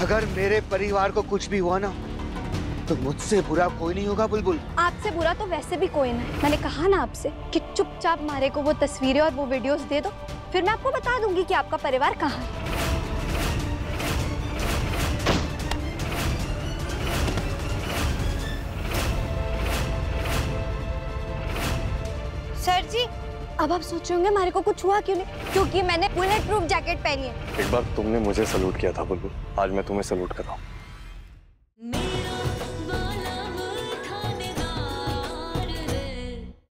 अगर मेरे परिवार को कुछ भी हुआ ना तो मुझसे बुरा कोई नहीं होगा, बुलबुल। आपसे बुरा तो वैसे भी कोई नहीं। मैंने कहा ना आपसे कि चुपचाप मारे को वो तस्वीरें और वो वीडियोस दे दो। फिर मैं आपको बता दूँगी कि आपका परिवार कहाँ है। सर जी अब आप सोच रहे होंगे हमारे को कुछ हुआ क्यों नहीं? क्योंकि मैंने बुलेट प्रूफ जैकेट पहनी है। एक बार तुमने मुझे सलूट किया था, बुलबुल। आज मैं तुम्हें सलूट कर रहा हूँ।